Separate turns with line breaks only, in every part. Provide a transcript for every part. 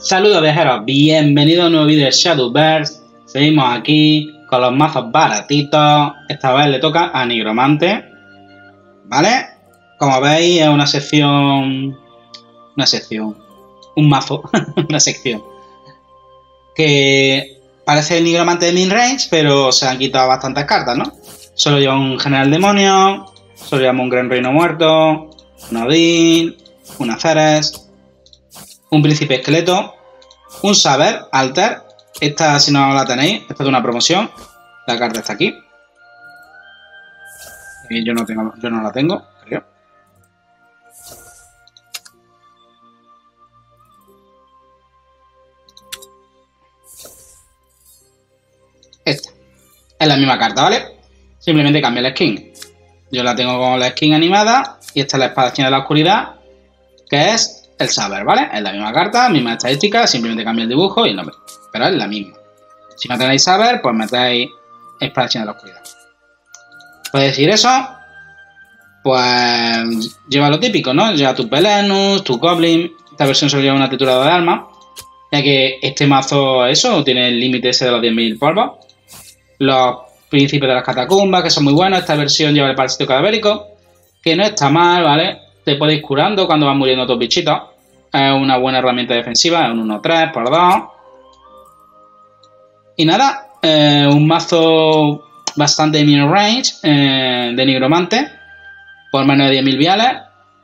Saludos viajeros, bienvenidos a un nuevo vídeo de Shadowverse. Seguimos aquí con los mazos baratitos. Esta vez le toca a Nigromante. ¿Vale? Como veis es una sección... Una sección. Un mazo. una sección. Que parece el Nigromante de min range, pero se han quitado bastantes cartas, ¿no? Solo lleva un General Demonio, solo lleva un Gran Reino Muerto, un Odin, una Ceres, un príncipe esqueleto, un saber alter. Esta, si no la tenéis, esta es una promoción. La carta está aquí. Y yo no, tengo, yo no la tengo. Esta. Es la misma carta, ¿vale? Simplemente cambia la skin. Yo la tengo con la skin animada. Y esta es la espada de la oscuridad. Que es el saber, ¿vale? Es la misma carta, misma estadística, simplemente cambia el dibujo y el nombre. Pero es la misma. Si no tenéis saber, pues metéis espadachín de la oscuridad. Puedes decir eso, pues lleva lo típico, ¿no? Lleva tu Pelenus, tu Goblin. Esta versión solo lleva una triturada de arma. Ya que este mazo, eso, tiene el límite ese de los 10.000 polvos. Los príncipes de las catacumbas, que son muy buenos. Esta versión lleva el parásito cadavérico, que no está mal, ¿vale? Te puede ir curando cuando van muriendo tus bichitos. Es una buena herramienta defensiva, es un 1-3 por 2. Y nada, eh, un mazo bastante mid range eh, de nigromante por menos de 10.000 viales.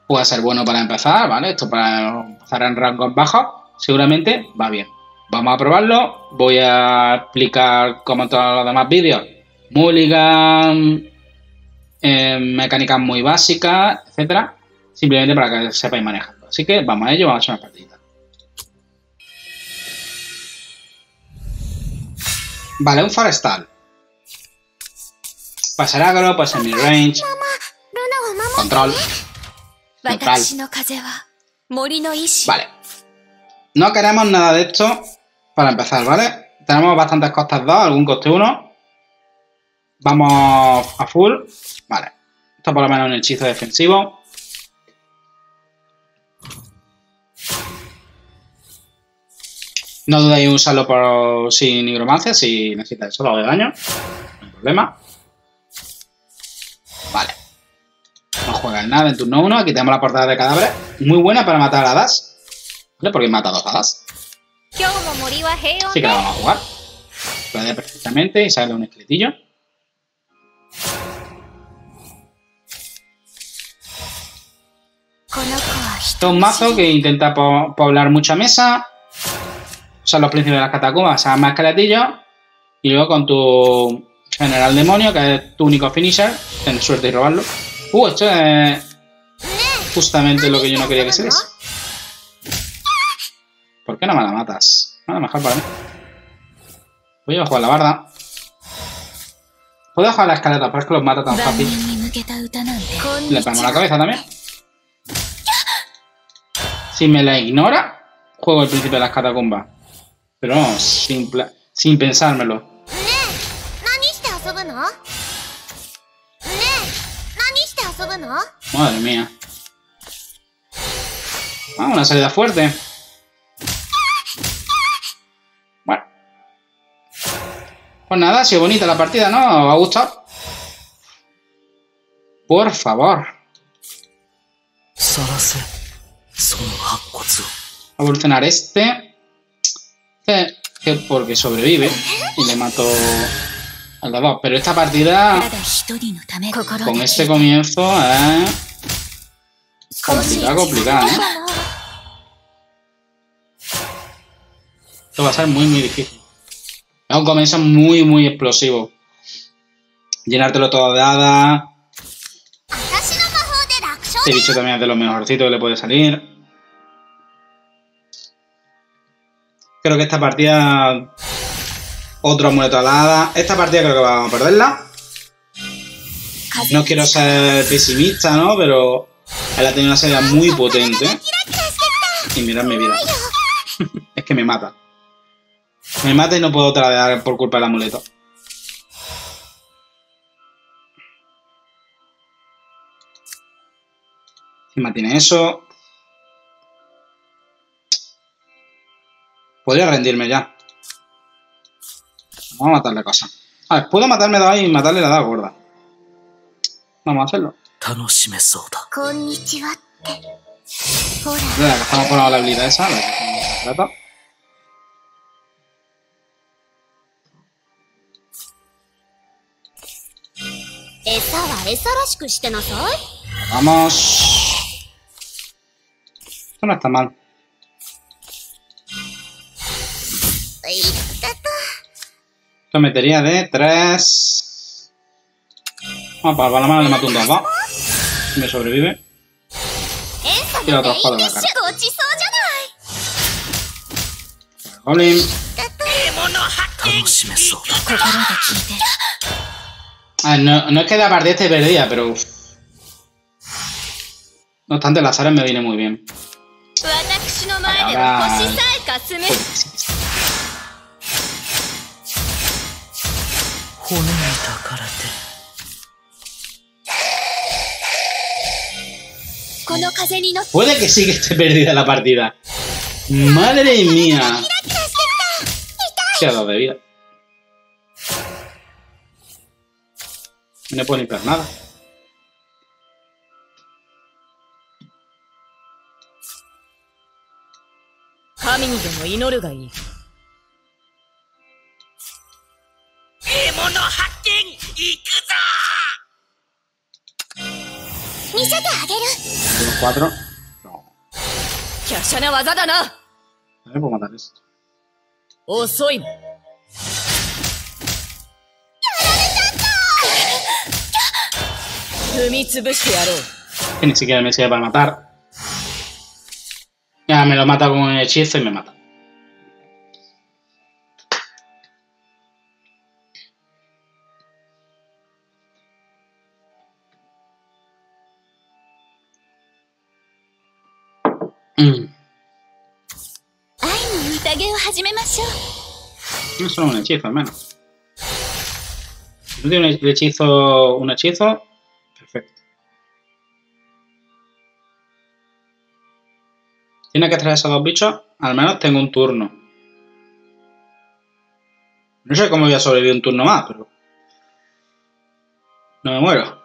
Puede ser bueno para empezar, ¿vale? Esto para empezar en rangos bajos, seguramente va bien. Vamos a probarlo. Voy a explicar como en todos los demás vídeos. Mulligan, eh, mecánicas muy básicas, etcétera simplemente para que sepáis manejarlo. Así que vamos a ello, vamos a echar una partida. Vale, un forestal. Pasar agro, pues en mi range. Control. Control. Vale. No queremos nada de esto para empezar, ¿vale? Tenemos bastantes costas 2, algún coste 1. Vamos a full. Vale. Esto por lo menos un hechizo defensivo. No dudéis en usarlo por sin nigromancia si necesitáis solo de daño. No hay problema. Vale. No juegas nada en turno 1. Aquí tenemos la portada de cadáveres. Muy buena para matar hadas. ¿Vale? Porque mata dos hadas. Así que la vamos a jugar. Puede perfectamente y sale un esqueletillo. Esto es un mazo que intenta poblar mucha mesa son los príncipes de las catacumbas, sea más esqueletillos. Y luego con tu general demonio, que es tu único finisher, tienes suerte y robarlo. Uh, esto es justamente lo que yo no quería que se diese. ¿Por qué no me la matas? Mejor para mí. Voy a jugar la barda. Puedo jugar la escaleta, pero es que los mata tan fácil. Le pegamos la cabeza también. Si me la ignora, juego el príncipe de las catacumbas. Pero no, sin, sin pensármelo. Madre mía. Ah, una salida fuerte. Bueno. Pues nada, ha sido bonita la partida, ¿no? ¿Os ha gustado? Por favor. Evolucionar este. Que porque sobrevive y le mató al dos. Pero esta partida, con este comienzo, es complicada, complicada, ¿eh? Esto va a ser muy, muy difícil. Es un comienzo muy, muy explosivo. Llenártelo todo de hadas. Este bicho también es de los mejorcitos que le puede salir. Creo que esta partida... Otro amuleto alada. Esta partida creo que vamos a perderla. No quiero ser pesimista, ¿no? Pero él ha tenido una salida muy potente. Y mirad mi vida. es que me mata. Me mata y no puedo tradear por culpa del amuleto. Encima tiene eso. Podría rendirme ya. Vamos a matarle a casa. A ver, puedo matarme de ahí y matarle la edad gorda. Vamos a hacerlo. Venga, estamos con la habilidad esa.
A ver.
Vamos. Esto no está mal. Esto metería de 3. Vamos para la mano le mato un 2, va. Me sobrevive.
Y la otra espada de la cara.
Goblin. Ah, no, no es que la partida esté perdida, pero. No obstante, las aras me viene muy bien.
Ahora... 前で
あら
は星さえかすむ。
骨に抱かれて
この風に乗って
Puede que sí que esté perdida la partida. Madre mía.
キラしてた。
Queda dos de vida. No puedo limpiar nada.
神にでも祈るが
見せてあげる。
Tengo cuatro. No.
華奢な技だな
No puedo matar esto.
遅いな。踏み潰してやろう。
Que ni siquiera me sirve para matar. Ya me lo mata con un hechizo y me mata. Mm. No solo un hechizo, hermano. Si tú tienes un hechizo, un hechizo, perfecto. Tiene que traer esos dos bichos, al menos tengo un turno. No sé cómo voy a sobrevivir un turno más, pero... No me muero.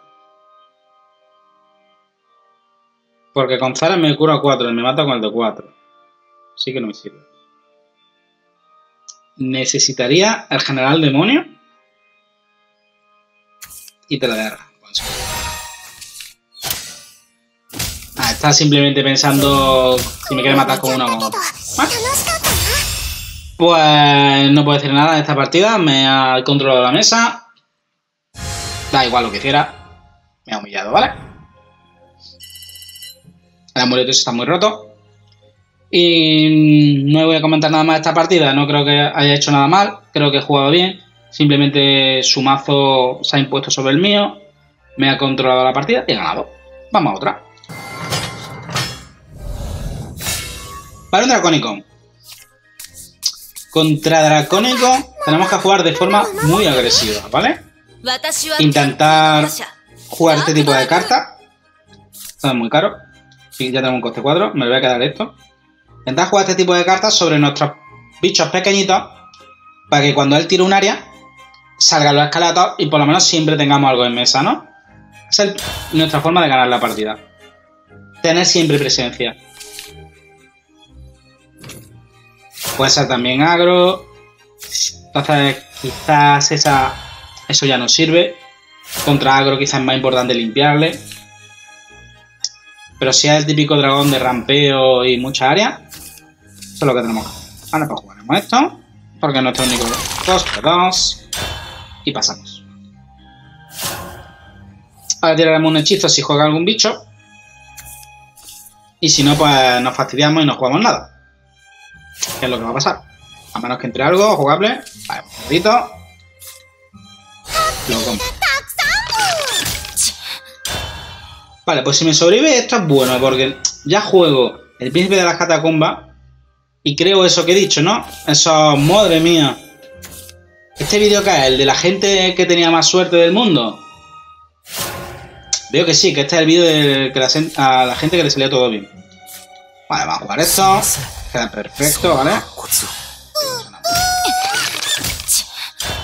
Porque González me cura 4 y me mata con el de 4. Así que no me sirve. Necesitaría el general demonio. Y te la guerra. Ah, está simplemente pensando si me quiere matar con una
bomba. ¿Ah?
Pues no puedo decir nada de esta partida. Me ha controlado la mesa. Da igual lo que hiciera. Me ha humillado, ¿vale? El amuleto está muy roto. Y no voy a comentar nada más de esta partida. No creo que haya hecho nada mal. Creo que he jugado bien. Simplemente su mazo se ha impuesto sobre el mío. Me ha controlado la partida y he ganado. Vamos a otra. Para un dracónico. Contra dracónico tenemos que jugar de forma muy agresiva, ¿vale? Intentar jugar este tipo de cartas. Está muy caro. Ya tengo un coste 4. Me voy a quedar esto. Intentar jugar este tipo de cartas sobre nuestros bichos pequeñitos. Para que cuando él tire un área, salgan los escalatos y por lo menos siempre tengamos algo en mesa, ¿no? Esa es nuestra forma de ganar la partida. Tener siempre presencia. Puede ser también agro. Entonces, quizás esa, eso ya no sirve. Contra agro quizás es más importante limpiarle. Pero si es el típico dragón de rampeo y mucha área, eso es lo que tenemos que hacer. Vale, pues jugaremos esto. Porque es nuestro único 2 por 2. Y pasamos. Ahora tiraremos un hechizo si juega algún bicho. Y si no, pues nos fastidiamos y no jugamos nada. ¿Qué es lo que va a pasar? A menos que entre algo jugable. Vale, un cerdito. Lo compro. Vale, pues si me sobrevive esto es bueno, porque ya juego el príncipe de las catacumbas y creo eso que he dicho, ¿no? Eso, madre mía. ¿Este vídeo que es? ¿El de la gente que tenía más suerte del mundo? Veo que sí, que este es el vídeo de la, a la gente que le salió todo bien. Vale, vamos a jugar esto. Queda perfecto, ¿vale?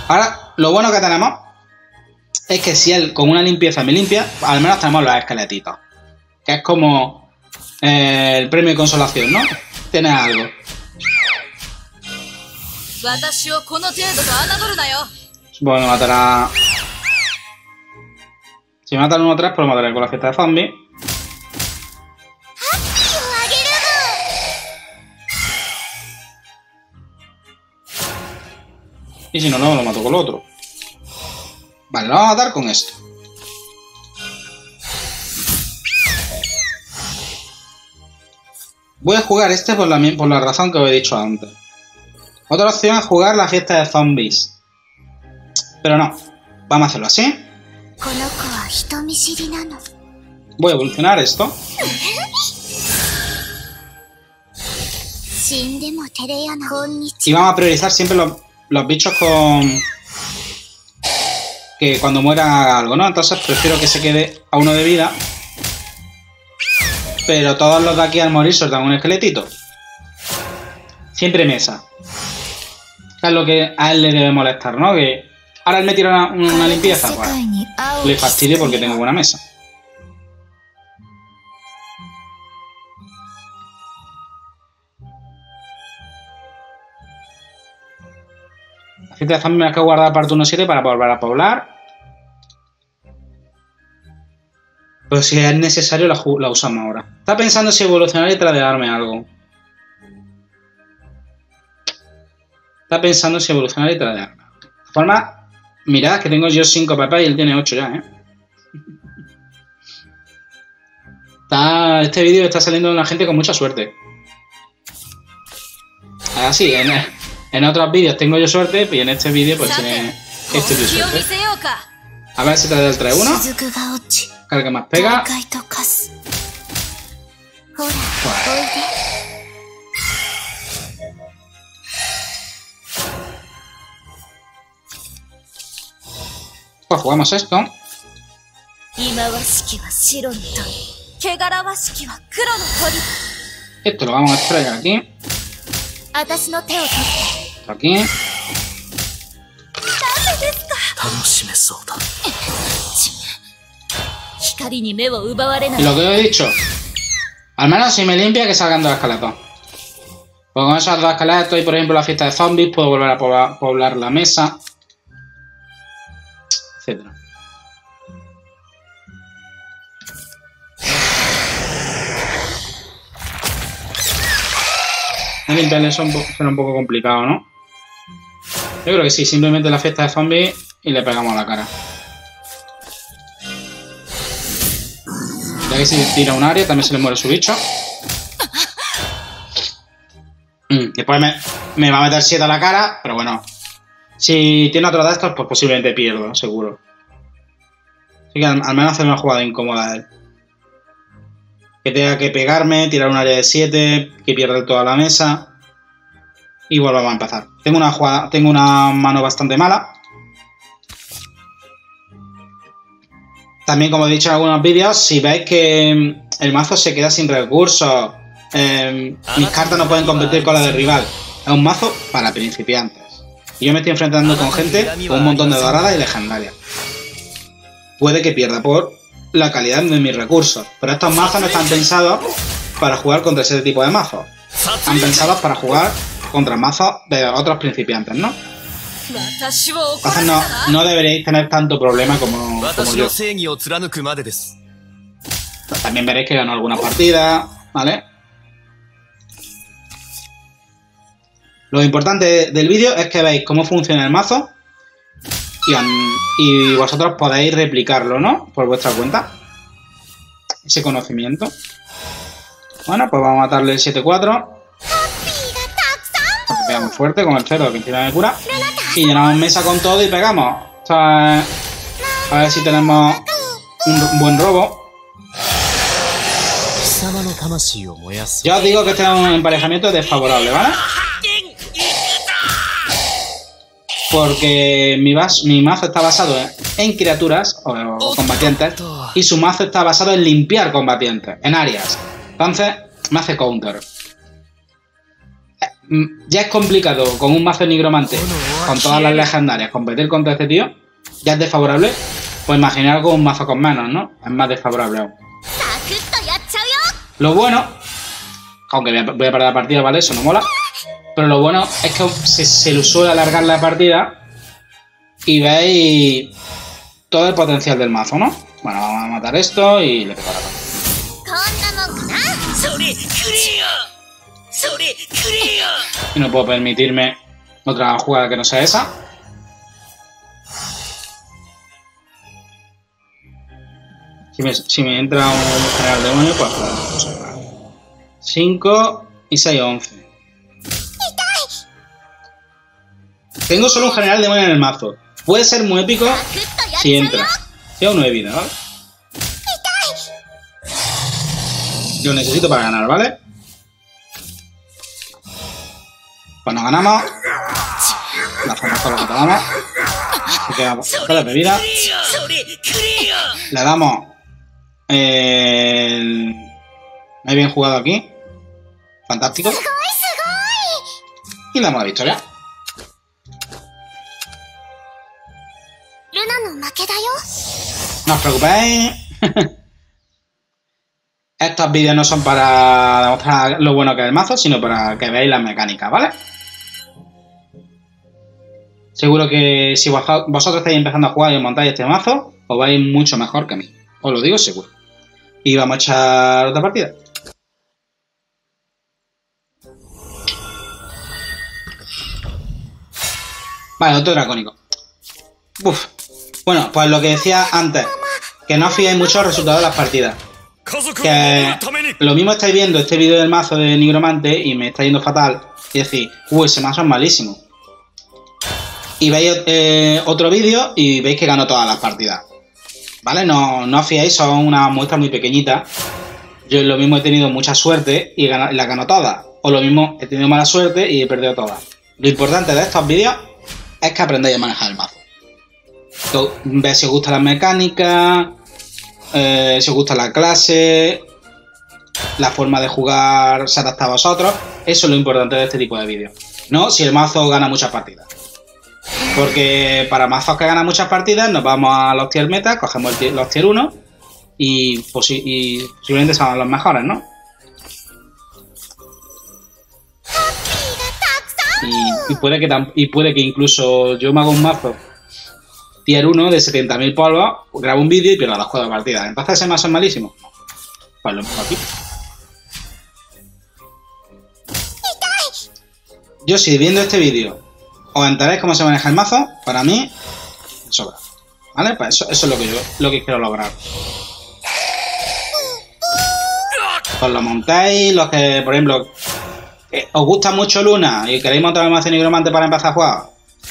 Ahora, lo bueno que tenemos es que si él con una limpieza me limpia, al menos tenemos los esqueletitos. Que es como eh, el premio de consolación, ¿no? Tienes algo. Bueno, matará. Si me matan uno 3, pues lo mataré con la fiesta de zombies. Y si no, no, lo mato con el otro. Vale, vamos a dar con esto. Voy a jugar este por la, razón que os he dicho antes. Otra opción es jugar la fiesta de zombies. Pero no, vamos a hacerlo así. Voy a evolucionar esto. Y vamos a priorizar siempre los, los bichos con que cuando muera haga algo, ¿no? Entonces prefiero que se quede a uno de vida. Pero todos los de aquí al morir soltan un esqueletito. Siempre mesa. Es lo que a él le debe molestar, ¿no? Que ahora él me tira una, una limpieza.
Bueno,
pues, le fastidio porque tengo buena mesa. Me la que guardar para turno 7 para volver a poblar. Pero si es necesario la, usamos ahora. Está pensando si evolucionar y tradearme algo. Está pensando si evolucionar y tradearme. De formas, mirad que tengo yo 5 PP y él tiene 8 ya, ¿eh? Está- este vídeo está saliendo de una gente con mucha suerte. Así, en, en otros vídeos tengo yo suerte, y en este vídeo pues tiene este
es
suerte. A ver si te da el 3-1. Carga más pega. Pues jugamos esto. Esto lo vamos a extraer aquí. Aquí. Lo que he dicho. Al menos si me limpia que salgan dos escaletas. Pues con esas dos escaletas y por ejemplo la fiesta de zombies puedo volver a poblar la mesa. Limpiarle eso un po- será un poco complicado, ¿no? Yo creo que sí, simplemente la fiesta de zombies y le pegamos a la cara. Ya que si tira un área, también se le muere su bicho. Mm, Después me, va a meter 7 a la cara, pero bueno. Si tiene otro de estos, pues posiblemente pierdo, seguro. Así que al, al menos hacer una jugada incómoda a él. Que tenga que pegarme, tirar un área de 7, que pierda toda la mesa. Y volvamos a empezar. Tengo una, jugada, tengo una mano bastante mala. También, como he dicho en algunos vídeos, si veis que mm, el mazo se queda sin recursos, eh, mis cartas no pueden competir con la del rival. Es un mazo para principiantes. Y yo me estoy enfrentando con gente con un montón de doradas y legendarias. Puede que pierda por la calidad de mis recursos. Pero estos mazos no están pensados para jugar contra ese tipo de mazos. Están pensados para jugar contra mazos de otros principiantes, ¿no? Entonces no, deberéis tener tanto problema como, como yo.
Pues
también veréis que ganó algunas partidas, ¿vale? Lo importante del vídeo es que veáis cómo funciona el mazo y, vosotros podéis replicarlo, ¿no? Por vuestra cuenta. Ese conocimiento. Bueno, pues vamos a matarle el 7-4. Pegamos fuerte con el 0 que encima me cura. Y llenamos mesa con todo y pegamos. A ver si tenemos un buen robo. Ya os digo que este es un emparejamiento desfavorable, ¿vale? porque mi, mazo está basado en criaturas o, combatientes y su mazo está basado en limpiar combatientes, en áreas. Entonces, me hace counter. Eh, mm, ya es complicado con un mazo nigromante, con todas las legendarias, competir contra este tío. Ya es desfavorable. Pues imaginar con un mazo con menos, ¿no? Es más desfavorable aún. Lo bueno, aunque voy a perder la partida, ¿vale? Eso no mola. Pero lo bueno es que se, se suele alargar la partida y veis todo el potencial del mazo, ¿no? Bueno, vamos a matar esto y le pego Y no puedo permitirme otra jugada que no sea esa. Si me, entra un general demonio, pues, pues, pues claro. 5 y 6, 11. Tengo solo un general de demonio en el mazo. Puede ser muy épico si entra. Tengo nueve vidas, ¿vale? Lo necesito para ganar, ¿vale? Pues Cuando ganamos, la con la
katana. Queda de vida.
Le damos el... Muy bien jugado aquí. Fantástico. Y damos la victoria.
負けだよ
No os preocupéis. Estos vídeos no son para demostrar lo bueno que es el mazo, sino para que veáis las mecánicas, ¿vale? Seguro que si vos- vosotros estáis empezando a jugar y os montáis este mazo, os vais mucho mejor que a mí. Os lo digo seguro. Y vamos a echar otra partida. Vale, otro dracónico. Uf. bueno, pues lo que decía antes, que no os mucho los resultados de las partidas. Que lo mismo estáis viendo este vídeo del mazo de Nigromante y me está yendo fatal. Y decís, uy, ese mazo es malísimo. Y veis eh, otro vídeo y veis que gano todas las partidas. ¿Vale? No, no son una muestra muy pequeñita. Yo lo mismo he tenido mucha suerte y la gano todas. O lo mismo he tenido mala suerte y he perdido todas. Lo importante de estos vídeos es que aprendáis a manejar el mazo. Veis si os gusta la mecánica, eh, si os gusta la clase, la forma de jugar se adapta a vosotros. Eso es lo importante de este tipo de vídeos. No si el mazo gana muchas partidas. Porque para mazos que ganan muchas partidas nos vamos a los tier meta, cogemos tier- los tier 1 y, posi- y posiblemente sean los mejores, ¿no? Y, puede que y puede que incluso yo me haga un mazo tier 1 de 70.000 polvos, grabo un vídeo y pierdo las cuatro partidas. Entonces ese mazo es malísimo. Pues lo mismo aquí. Yo si viendo este vídeo os enteráis cómo se maneja el mazo, para mí sobra. ¿Vale? Pues eso, eso es lo que yo lo que quiero lograr. Os lo montáis, los que, por ejemplo, eh, os gusta mucho Luna y queréis montar el mazo nigromante para empezar a jugar,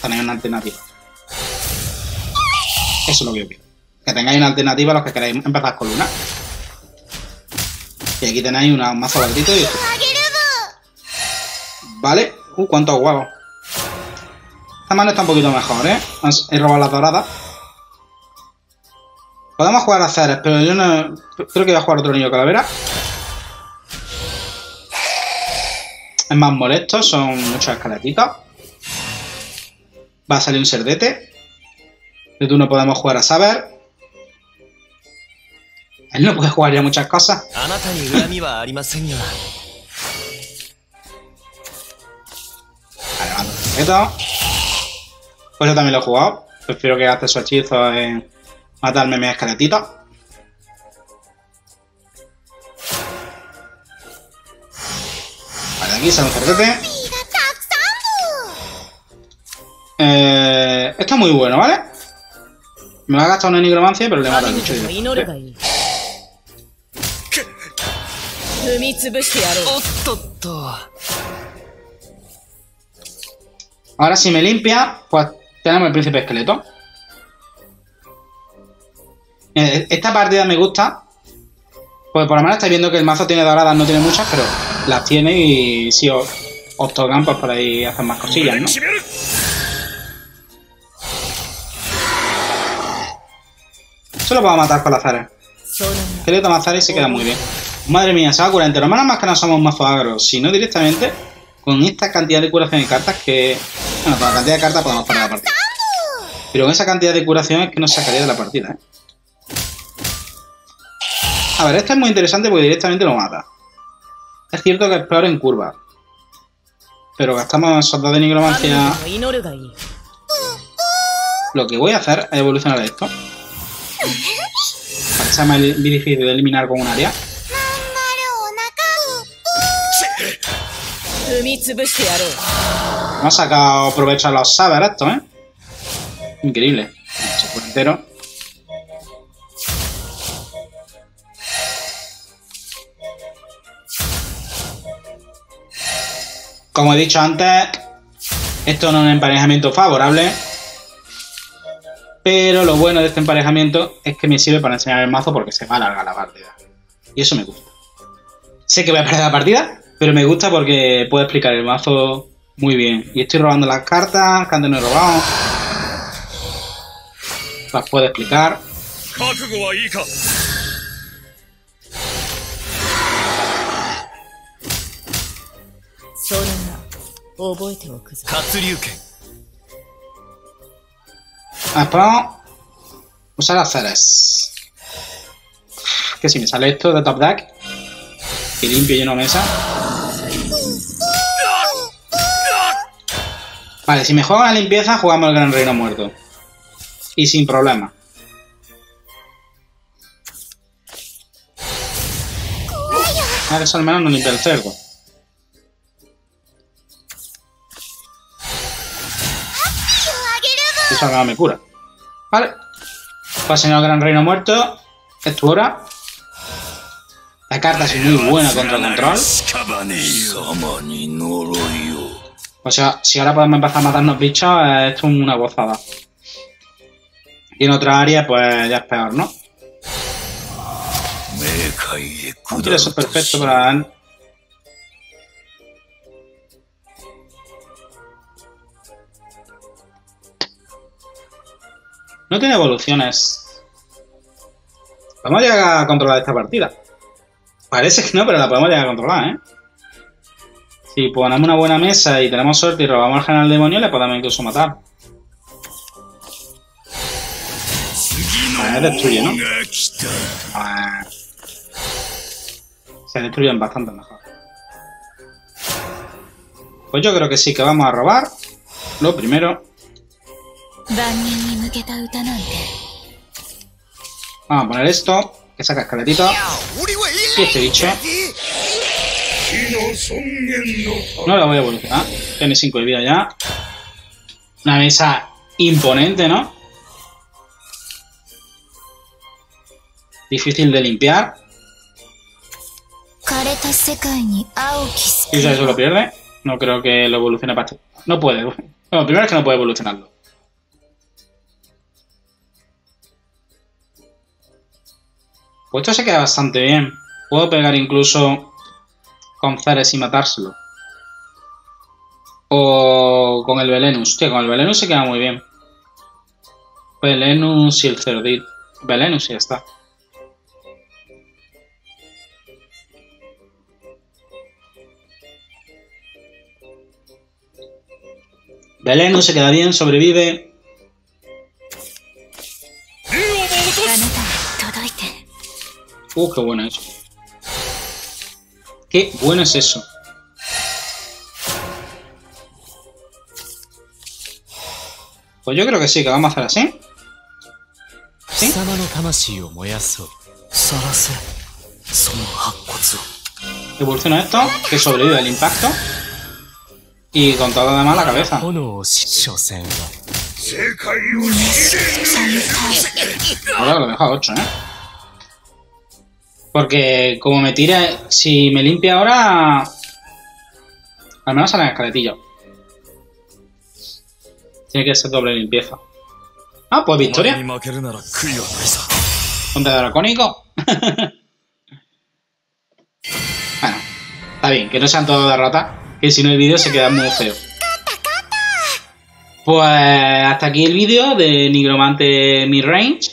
tenéis una alternativa. Eso lo que yo. Que tengáis una alternativa a los que queráis empezar con Luna. Y aquí tenéis una, un mazo y. Vale. Uh, cuántos huevos. Esta mano está un poquito mejor, ¿eh? He robado las doradas. Podemos jugar a Ceres, pero yo no... Creo que voy a jugar otro niño calavera. Es más molesto, son muchas escaletitas. Va a salir un serdete. De tú no podemos jugar a saber. Él no puede jugar ya muchas cosas. Esto. Pues yo también lo he jugado. Prefiero que gaste su hechizo en matarme mi esqueletito. Vale, aquí sale un
cerdote.
Eh, está muy bueno, ¿vale? Me ha gastado una nigromancia, pero le
va a dar mucho dinero.
Ahora si me limpia, pues tenemos el príncipe esqueleto. Eh, esta partida me gusta. Pues por lo menos estáis viendo que el mazo tiene doradas, no tiene muchas, pero las tiene y si os, os tocan, pues por ahí hacen más cosillas, ¿no? Solo para matar con la Zara.
Creo
que Mazara y se queda muy bien. Madre mía, se va a curar entero. Menos más que no somos mazo agro, sino directamente con esta cantidad de curación de cartas que... Bueno, con la cantidad de cartas podemos parar la partida. Pero con esa cantidad de curación es que nos sacaría de la partida, ¿eh? A ver, esto es muy interesante porque directamente lo mata. Es cierto que es peor en curva. Pero gastamos soldados de nigromancia. Lo que voy a hacer es evolucionar esto. Patsama es difícil de eliminar con un área.
No
ha sacado provecho a los sabers esto, ¿eh? Increíble. Se fue entero. Como he dicho antes, esto no es un emparejamiento favorable. Pero lo bueno de este emparejamiento es que me sirve para enseñar el mazo porque se va a alargar la partida. Y eso me gusta. Sé que voy a perder la partida, pero me gusta porque puedo explicar el mazo muy bien. Y estoy robando las cartas que antes no he robado. Las puedo explicar. Podemos usar las ceres. Que si me sale esto de top deck y limpio y lleno mesa. Vale, si me juegan la limpieza, jugamos el Gran Reino Muerto. Y sin problema. Ahora eso al menos no limpia el cerdo. Me cura. Vale. Pasen al Gran Reino Muerto. Es tu hora. La carta es muy buena contra el control. O sea, si ahora podemos empezar a matarnos bichos, eh, esto es una gozada. Y en otra área, pues ya es peor, ¿no? Eso
es
perfecto para No tiene evoluciones. Podemos llegar a controlar esta partida. Parece que no, pero la podemos llegar a controlar, ¿eh? Si ponemos una buena mesa y tenemos suerte y robamos al general demonio, le podemos incluso matar. Ah, destruye, ¿no? Ah. Se destruyen bastante mejor. Pues yo creo que sí que vamos a robar. Lo primero. Vamos a poner esto, que saca
escaletita.
Y este bicho. No la voy a evolucionar. Tiene 5 de vida ya. Una mesa imponente, ¿no? Difícil de limpiar. ¿Y
Si
eso lo pierde, no creo que lo evolucione para este- No puede. Bueno, primero es que no puede evolucionarlo. Pues esto se queda bastante bien. Puedo pegar incluso con Ceres y matárselo. O con el Velenus. Hostia, con el Velenus se queda muy bien. Velenus y el Cerdit. Velenus y ya está. Velenus se queda bien, sobrevive. Uh, qué bueno eso. Qué bueno es eso. Pues yo creo que sí, que vamos a hacer así.
¿Sí?
Evoluciona esto, que sobrevive al impacto. Y con todo lo demás la cabeza. Ahora lo deja 8, ¿eh? Porque como me tira, si me limpia ahora, al menos sale en el escaletillo. Tiene que ser doble limpieza. Ah, pues victoria.
Un
dedo dracónico. bueno, está bien, que no sean todos de rata, que si no el vídeo se queda muy feo. Pues hasta aquí el vídeo de Nigromante Midrange.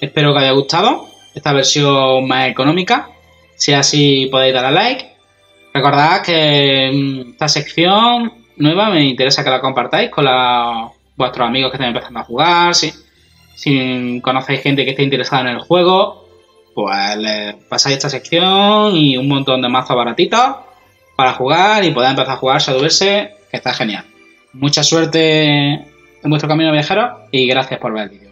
Espero que haya gustado esta versión más económica. Si así, podéis dar a like. Recordad que mm, esta sección nueva me interesa que la compartáis con la- vuestros amigos que estén empezando a jugar. Si, si conocéis gente que esté interesada en el juego, pues le pasáis esta sección y un montón de mazos baratitos para jugar y poder empezar a jugar Shadowverse, que está genial. Mucha suerte en vuestro camino viajero y gracias por ver el vídeo.